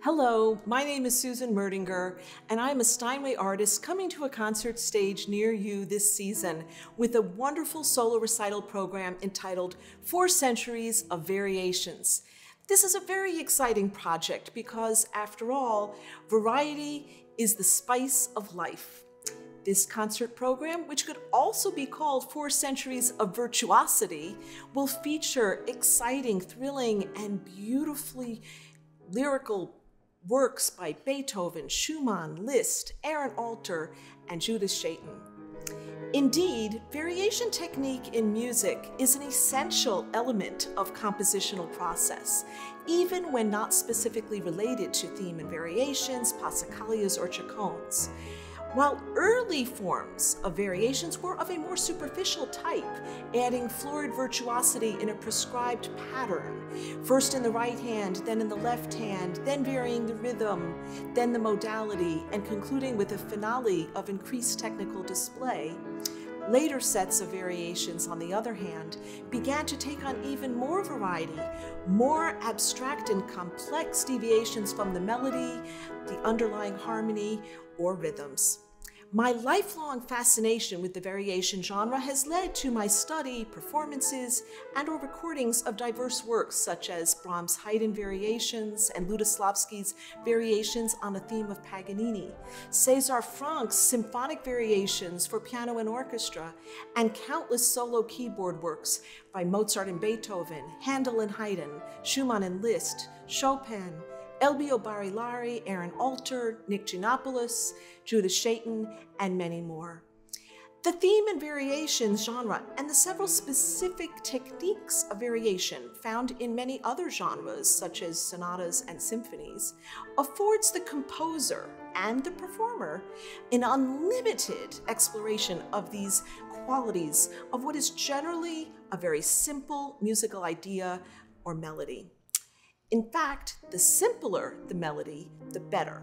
Hello, my name is Susan Merdinger, and I'm a Steinway artist coming to a concert stage near you this season with a wonderful solo recital program entitled Four Centuries of Variations. This is a very exciting project because, after all, variety is the spice of life. This concert program, which could also be called Four Centuries of Virtuosity, will feature exciting, thrilling, and beautifully lyrical works by Beethoven, Schumann, Liszt, Aaron Alter, and Judith Shatin. Indeed, variation technique in music is an essential element of compositional process, even when not specifically related to theme and variations, passacaglias, or chaconnes while early forms of variations were of a more superficial type, adding florid virtuosity in a prescribed pattern, first in the right hand, then in the left hand, then varying the rhythm, then the modality, and concluding with a finale of increased technical display. Later sets of variations, on the other hand, began to take on even more variety, more abstract and complex deviations from the melody, the underlying harmony, or rhythms. My lifelong fascination with the variation genre has led to my study, performances, and or recordings of diverse works such as Brahms' Haydn Variations and Lutoslawski's Variations on a Theme of Paganini, César Franck's Symphonic Variations for Piano and Orchestra, and countless solo keyboard works by Mozart and Beethoven, Handel and Haydn, Schumann and Liszt, Chopin, Elbio Barilari, Aaron Alter, Nick Giannopoulos, Judith Shatin, and many more. The theme and variations genre and the several specific techniques of variation found in many other genres, such as sonatas and symphonies, affords the composer and the performer an unlimited exploration of these qualities of what is generally a very simple musical idea or melody. In fact, the simpler the melody, the better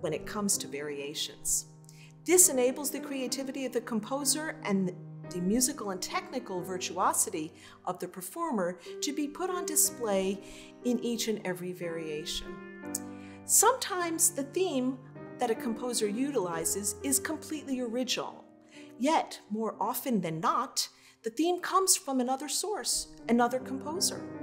when it comes to variations. This enables the creativity of the composer and the musical and technical virtuosity of the performer to be put on display in each and every variation. Sometimes the theme that a composer utilizes is completely original, yet more often than not, the theme comes from another source, another composer.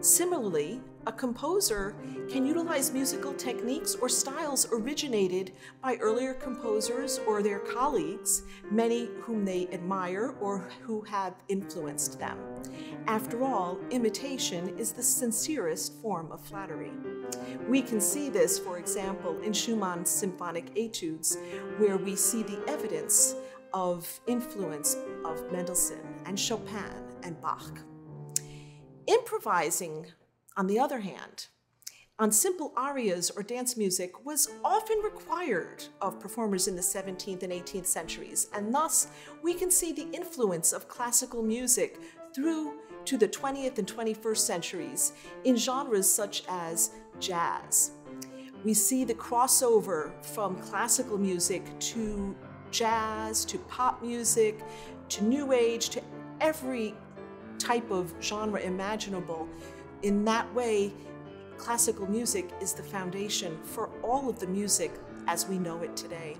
Similarly, a composer can utilize musical techniques or styles originated by earlier composers or their colleagues, many whom they admire or who have influenced them. After all, imitation is the sincerest form of flattery. We can see this, for example, in Schumann's symphonic etudes, where we see the evidence of influence of Mendelssohn and Chopin and Bach. Improvising, on the other hand, on simple arias or dance music was often required of performers in the 17th and 18th centuries, and thus we can see the influence of classical music through to the 20th and 21st centuries in genres such as jazz. We see the crossover from classical music to jazz, to pop music, to new age, to every type of genre imaginable. In that way, classical music is the foundation for all of the music as we know it today.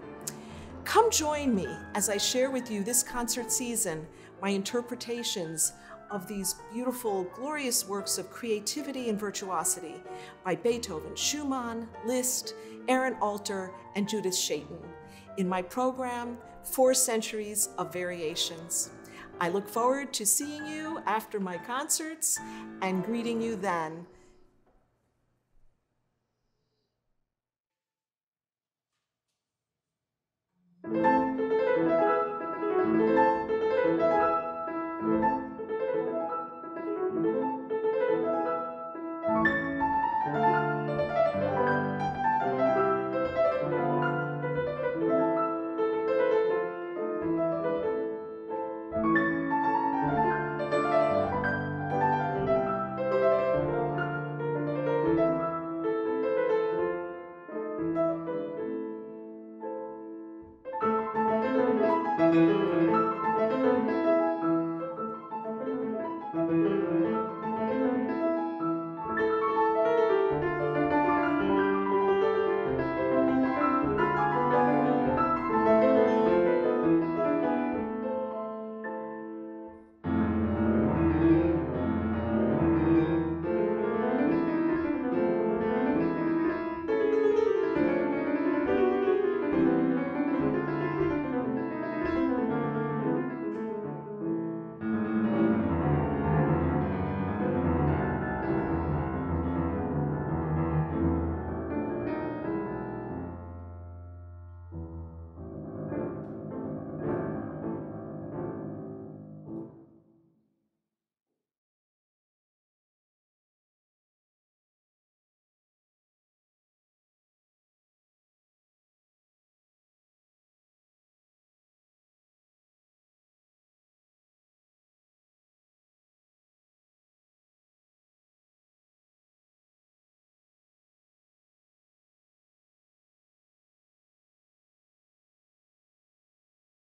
Come join me as I share with you this concert season my interpretations of these beautiful, glorious works of creativity and virtuosity by Beethoven, Schumann, Liszt, Aaron Alter, and Judith Shatin in my program, Four Centuries of Variations. I look forward to seeing you after my concerts and greeting you then.